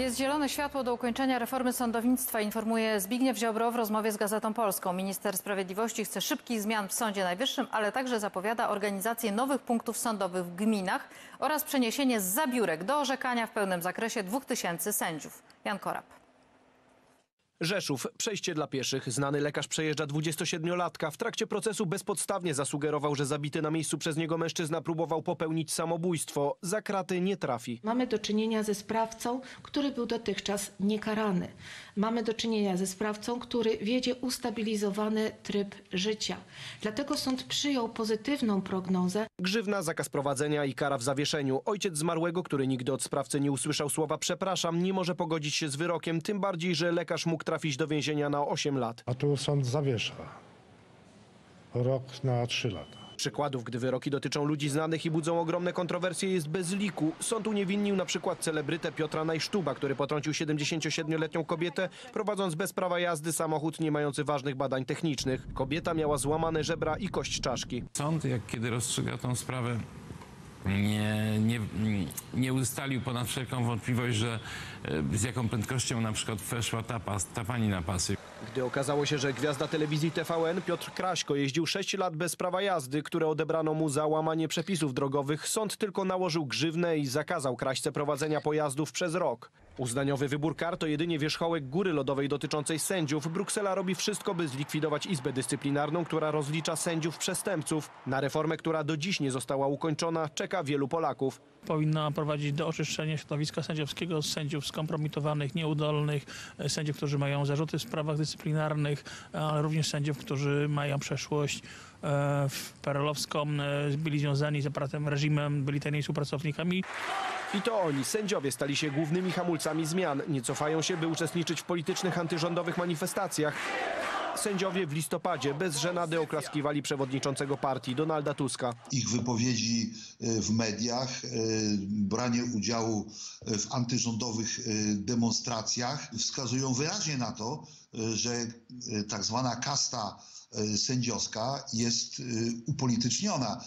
Jest zielone światło do ukończenia reformy sądownictwa, informuje Zbigniew Ziobro w rozmowie z Gazetą Polską. Minister Sprawiedliwości chce szybkich zmian w Sądzie Najwyższym, ale także zapowiada organizację nowych punktów sądowych w gminach oraz przeniesienie z zabiórek do orzekania w pełnym zakresie 2000 sędziów. Jan Korab. Rzeszów, przejście dla pieszych. Znany lekarz przejeżdża 27-latka. W trakcie procesu bezpodstawnie zasugerował, że zabity na miejscu przez niego mężczyzna próbował popełnić samobójstwo. Za kraty nie trafi. Mamy do czynienia ze sprawcą, który był dotychczas niekarany. Mamy do czynienia ze sprawcą, który wiedzie ustabilizowany tryb życia. Dlatego sąd przyjął pozytywną prognozę. Grzywna, zakaz prowadzenia i kara w zawieszeniu. Ojciec zmarłego, który nigdy od sprawcy nie usłyszał słowa przepraszam, nie może pogodzić się z wyrokiem, tym bardziej, że lekarz mógł trafić do więzienia na 8 lat. A tu sąd zawiesza. Rok na trzy lata. Przykładów, gdy wyroki dotyczą ludzi znanych i budzą ogromne kontrowersje jest bez liku. Sąd uniewinnił na przykład celebrytę Piotra Najsztuba, który potrącił 77-letnią kobietę, prowadząc bez prawa jazdy samochód nie mający ważnych badań technicznych. Kobieta miała złamane żebra i kość czaszki. Sąd, jak kiedy rozstrzyga tą sprawę, nie, nie, nie ustalił ponad wszelką wątpliwość, że e, z jaką prędkością na przykład weszła ta, pas, ta pani na pasy. Gdy okazało się, że gwiazda telewizji TVN Piotr Kraśko jeździł 6 lat bez prawa jazdy, które odebrano mu za łamanie przepisów drogowych, sąd tylko nałożył grzywnę i zakazał Kraśce prowadzenia pojazdów przez rok. Uznaniowy wybór kar to jedynie wierzchołek góry lodowej dotyczącej sędziów. Bruksela robi wszystko, by zlikwidować Izbę Dyscyplinarną, która rozlicza sędziów przestępców. Na reformę, która do dziś nie została ukończona, czeka wielu Polaków. powinna prowadzić do oczyszczenia środowiska sędziowskiego z sędziów skompromitowanych, nieudolnych, e, sędziów, którzy mają zarzuty w sprawach dyscyplinarnych, ale również sędziów, którzy mają przeszłość e, w perelowską, e, byli związani z aparatem reżimem, byli tajnymi współpracownikami. I to oni, sędziowie, stali się głównymi hamulcami zmian. Nie cofają się, by uczestniczyć w politycznych antyrządowych manifestacjach. Sędziowie w listopadzie bez żenady oklaskiwali przewodniczącego partii Donalda Tuska. ich wypowiedzi e, w mediach, e, branie udziału w antyrządowych e, demonstracjach wskazują wyraźnie na to, że tak zwana kasta sędziowska jest upolityczniona.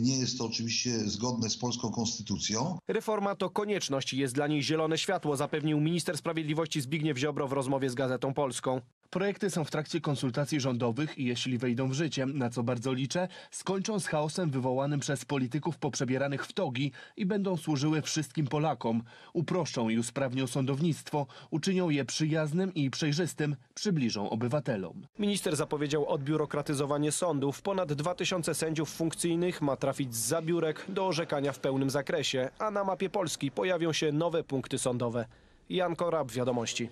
Nie jest to oczywiście zgodne z polską konstytucją. Reforma to konieczność i jest dla niej zielone światło, zapewnił minister sprawiedliwości Zbigniew Ziobro w rozmowie z Gazetą Polską. Projekty są w trakcie konsultacji rządowych i jeśli wejdą w życie, na co bardzo liczę, skończą z chaosem wywołanym przez polityków poprzebieranych w togi i będą służyły wszystkim Polakom. Uproszczą i usprawnią sądownictwo, uczynią je przyjaznym i przejrzystym, przybliżą obywatelom. Minister zapowiedział odbiurokratyzowanie sądów. Ponad 2000 sędziów funkcyjnych ma trafić z zabiórek do orzekania w pełnym zakresie, a na mapie Polski pojawią się nowe punkty sądowe. Jan Korab, Wiadomości.